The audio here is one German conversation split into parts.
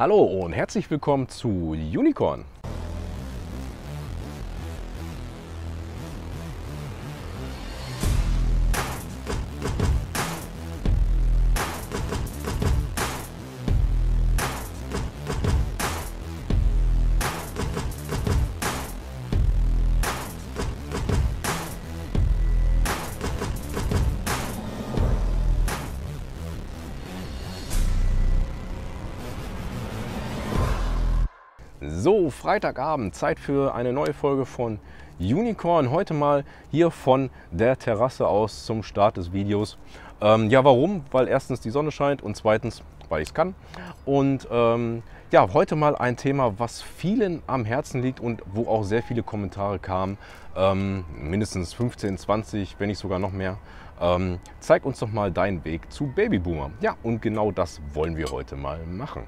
Hallo und herzlich willkommen zu Unicorn. So, Freitagabend, Zeit für eine neue Folge von Unicorn. Heute mal hier von der Terrasse aus zum Start des Videos. Ähm, ja, warum? Weil erstens die Sonne scheint und zweitens, weil ich es kann. Und ähm, ja, heute mal ein Thema, was vielen am Herzen liegt und wo auch sehr viele Kommentare kamen. Ähm, mindestens 15, 20, wenn nicht sogar noch mehr. Ähm, zeig uns doch mal deinen Weg zu Babyboomer. Ja, und genau das wollen wir heute mal machen.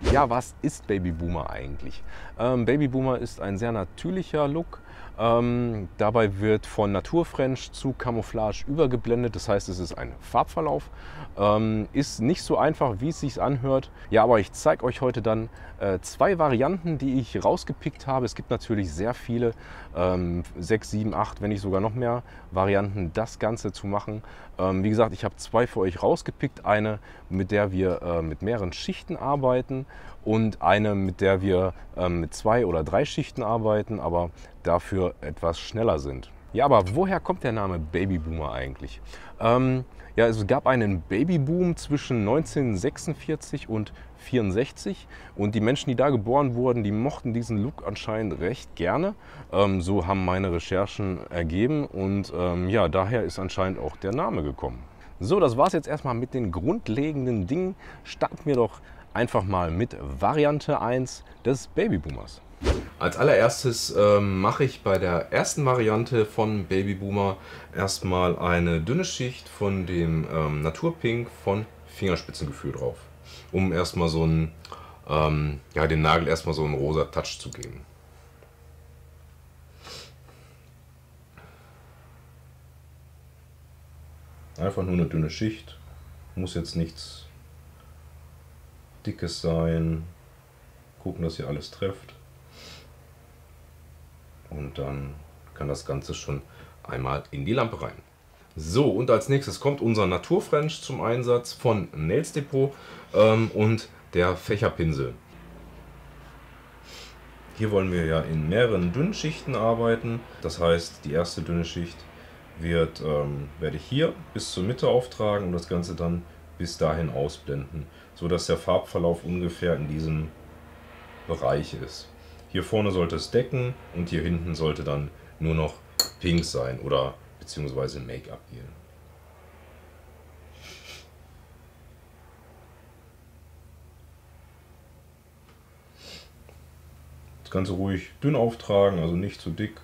Ja, was ist Babyboomer eigentlich? Ähm, Babyboomer ist ein sehr natürlicher Look. Ähm, dabei wird von Naturfrench zu Camouflage übergeblendet. Das heißt, es ist ein Farbverlauf. Ähm, ist nicht so einfach, wie es sich anhört. Ja, aber ich zeige euch heute dann äh, zwei Varianten, die ich rausgepickt habe. Es gibt natürlich sehr viele, ähm, sechs, sieben, acht, wenn nicht sogar noch mehr Varianten, das Ganze zu machen. Ähm, wie gesagt, ich habe zwei für euch rausgepickt. Eine, mit der wir äh, mit mehreren Schichten arbeiten und eine, mit der wir ähm, mit zwei oder drei Schichten arbeiten, aber dafür etwas schneller sind. Ja, aber woher kommt der Name Babyboomer eigentlich? Ähm, ja, es gab einen Babyboom zwischen 1946 und 64 und die Menschen, die da geboren wurden, die mochten diesen Look anscheinend recht gerne. Ähm, so haben meine Recherchen ergeben und ähm, ja, daher ist anscheinend auch der Name gekommen. So, das war es jetzt erstmal mit den grundlegenden Dingen. Starten wir doch einfach mal mit Variante 1 des Babyboomers. Als allererstes ähm, mache ich bei der ersten Variante von Babyboomer erstmal eine dünne Schicht von dem ähm, Naturpink von Fingerspitzengefühl drauf, um erstmal so einen, ähm, ja, dem Nagel erstmal so einen rosa Touch zu geben. Einfach nur eine dünne Schicht, muss jetzt nichts dickes sein. Gucken, dass ihr alles trefft. Und dann kann das Ganze schon einmal in die Lampe rein. So, und als nächstes kommt unser Naturfrench zum Einsatz von Nails Depot ähm, und der Fächerpinsel. Hier wollen wir ja in mehreren dünnen Schichten arbeiten. Das heißt, die erste dünne Schicht wird, ähm, werde ich hier bis zur Mitte auftragen und das Ganze dann bis dahin ausblenden, so dass der Farbverlauf ungefähr in diesem Bereich ist. Hier vorne sollte es decken und hier hinten sollte dann nur noch pink sein oder beziehungsweise Make-up hier. Das Ganze ruhig dünn auftragen, also nicht zu dick.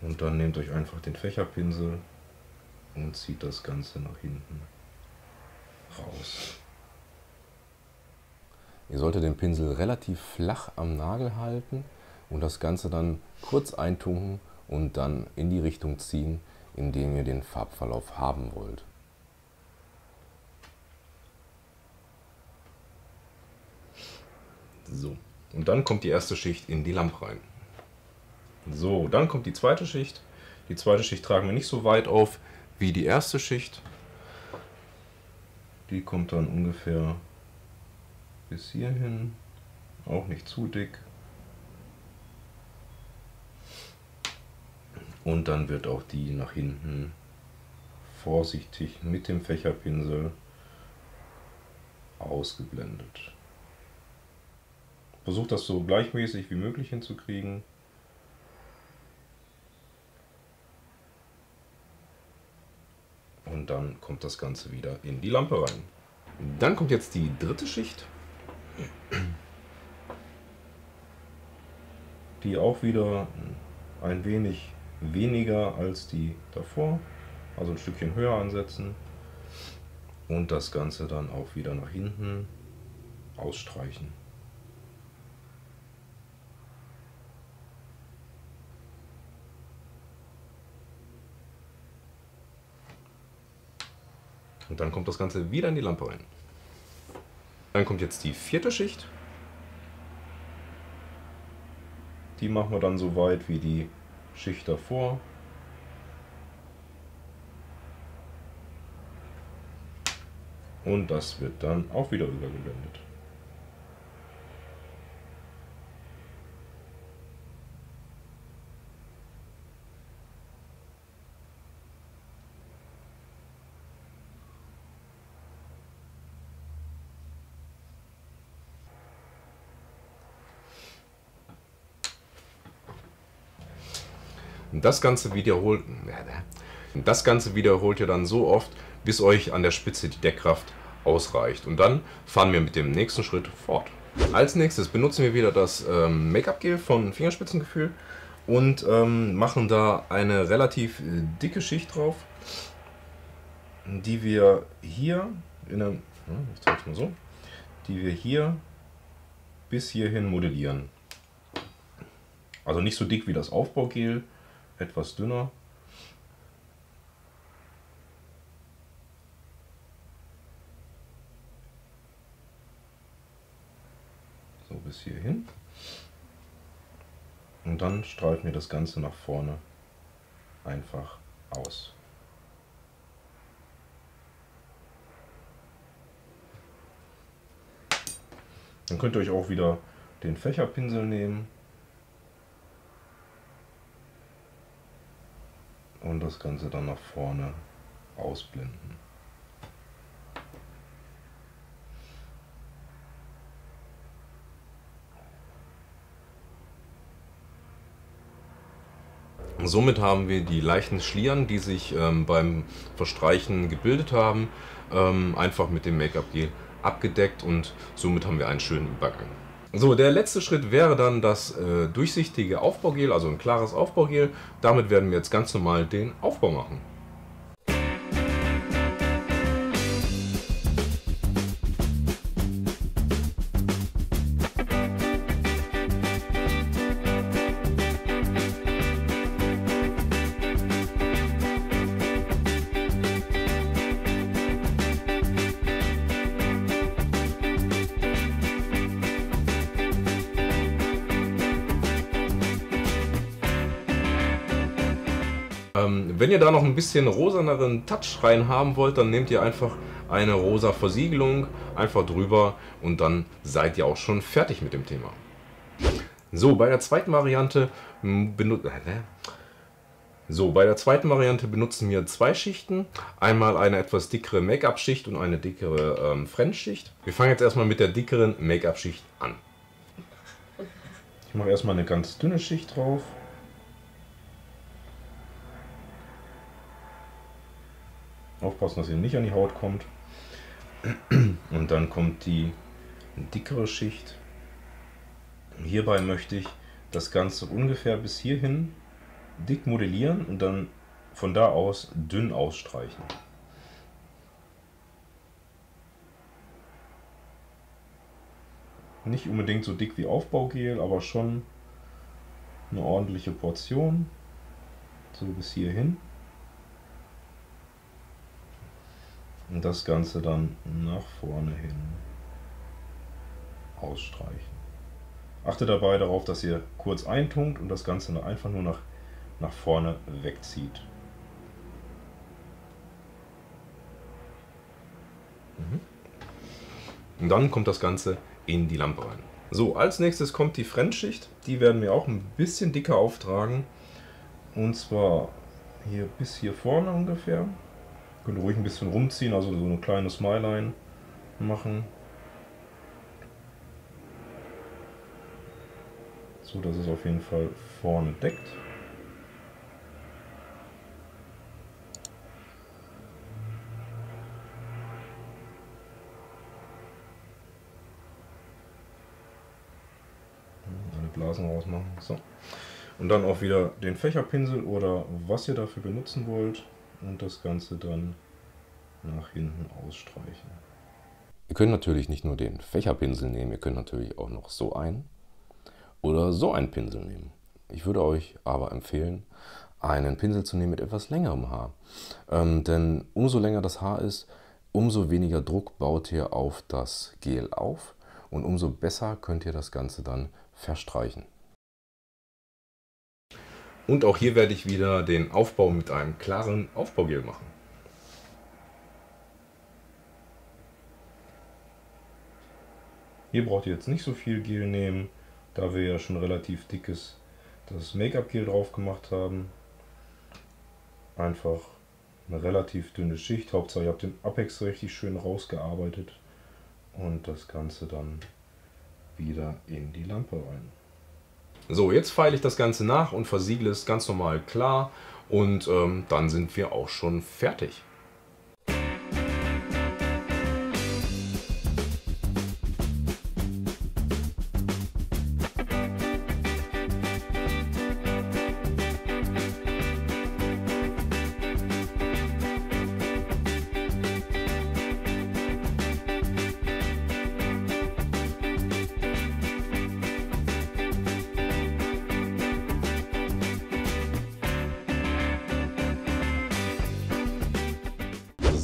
Und dann nehmt euch einfach den Fächerpinsel und zieht das Ganze nach hinten raus. Ihr solltet den Pinsel relativ flach am Nagel halten und das Ganze dann kurz eintunken und dann in die Richtung ziehen, in dem ihr den Farbverlauf haben wollt. So, und dann kommt die erste Schicht in die Lampe rein. So, dann kommt die zweite Schicht. Die zweite Schicht tragen wir nicht so weit auf wie die erste Schicht. Die kommt dann ungefähr bis hierhin, auch nicht zu dick. Und dann wird auch die nach hinten vorsichtig mit dem Fächerpinsel ausgeblendet. Versucht das so gleichmäßig wie möglich hinzukriegen. Und dann kommt das Ganze wieder in die Lampe rein. Dann kommt jetzt die dritte Schicht. Die auch wieder ein wenig weniger als die davor, also ein Stückchen höher ansetzen und das Ganze dann auch wieder nach hinten ausstreichen. Und dann kommt das Ganze wieder in die Lampe rein. Dann kommt jetzt die vierte Schicht. Die machen wir dann so weit wie die Schicht davor. Und das wird dann auch wieder übergeblendet. Das Ganze wiederholt, das Ganze wiederholt ihr dann so oft, bis euch an der Spitze die Deckkraft ausreicht. Und dann fahren wir mit dem nächsten Schritt fort. Als nächstes benutzen wir wieder das ähm, Make-up-Gel von Fingerspitzengefühl und ähm, machen da eine relativ äh, dicke Schicht drauf, die wir hier in einem, ich zeige mal so, die wir hier bis hierhin modellieren. Also nicht so dick wie das Aufbaugel, etwas dünner. So bis hierhin. Und dann streifen wir das Ganze nach vorne einfach aus. Dann könnt ihr euch auch wieder den Fächerpinsel nehmen und das Ganze dann nach vorne ausblenden. Somit haben wir die leichten Schlieren, die sich ähm, beim Verstreichen gebildet haben, ähm, einfach mit dem Make-up-Gel abgedeckt und somit haben wir einen schönen Übergang. So, der letzte Schritt wäre dann das äh, durchsichtige Aufbaugel, also ein klares Aufbaugel. Damit werden wir jetzt ganz normal den Aufbau machen. Wenn ihr da noch ein bisschen rosaneren Touch rein haben wollt, dann nehmt ihr einfach eine rosa Versiegelung einfach drüber und dann seid ihr auch schon fertig mit dem Thema. So, bei der zweiten Variante benutzen äh, so, bei der zweiten Variante benutzen wir zwei Schichten. Einmal eine etwas dickere Make-up-Schicht und eine dickere ähm, French-Schicht. Wir fangen jetzt erstmal mit der dickeren Make-up-Schicht an. Ich mache erstmal eine ganz dünne Schicht drauf. Aufpassen, dass ihr nicht an die Haut kommt. Und dann kommt die dickere Schicht. Hierbei möchte ich das Ganze ungefähr bis hierhin dick modellieren und dann von da aus dünn ausstreichen. Nicht unbedingt so dick wie Aufbaugel, aber schon eine ordentliche Portion. So bis hierhin. Und das Ganze dann nach vorne hin ausstreichen. Achte dabei darauf, dass ihr kurz eintunkt und das Ganze einfach nur nach, nach vorne wegzieht. Mhm. Und dann kommt das Ganze in die Lampe rein. So, als nächstes kommt die Fremdschicht. Die werden wir auch ein bisschen dicker auftragen. Und zwar hier bis hier vorne ungefähr. Könnt ruhig ein bisschen rumziehen, also so eine kleine Smileline machen. So dass es auf jeden Fall vorne deckt. Alle Blasen rausmachen. So. Und dann auch wieder den Fächerpinsel oder was ihr dafür benutzen wollt und das Ganze dann nach hinten ausstreichen. Ihr könnt natürlich nicht nur den Fächerpinsel nehmen, ihr könnt natürlich auch noch so einen oder so einen Pinsel nehmen. Ich würde euch aber empfehlen, einen Pinsel zu nehmen mit etwas längerem Haar. Ähm, denn umso länger das Haar ist, umso weniger Druck baut ihr auf das Gel auf und umso besser könnt ihr das Ganze dann verstreichen. Und auch hier werde ich wieder den Aufbau mit einem klaren Aufbaugel machen. Hier braucht ihr jetzt nicht so viel Gel nehmen, da wir ja schon relativ dickes das Make-up-Gel drauf gemacht haben. Einfach eine relativ dünne Schicht. Hauptsache ihr habt den Apex richtig schön rausgearbeitet und das Ganze dann wieder in die Lampe rein. So, jetzt feile ich das Ganze nach und versiegle es ganz normal klar und ähm, dann sind wir auch schon fertig.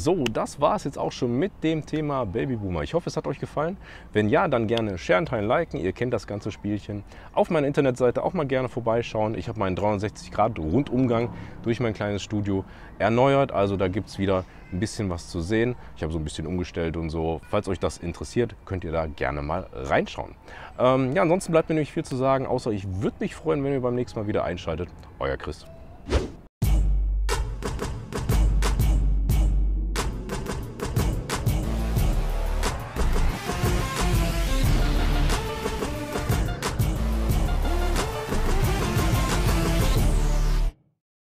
So, das war es jetzt auch schon mit dem Thema Babyboomer. Ich hoffe, es hat euch gefallen. Wenn ja, dann gerne sharen, teilen, liken. Ihr kennt das ganze Spielchen. Auf meiner Internetseite auch mal gerne vorbeischauen. Ich habe meinen 360-Grad-Rundumgang durch mein kleines Studio erneuert. Also da gibt es wieder ein bisschen was zu sehen. Ich habe so ein bisschen umgestellt und so. Falls euch das interessiert, könnt ihr da gerne mal reinschauen. Ähm, ja, ansonsten bleibt mir nicht viel zu sagen, außer ich würde mich freuen, wenn ihr beim nächsten Mal wieder einschaltet. Euer Chris.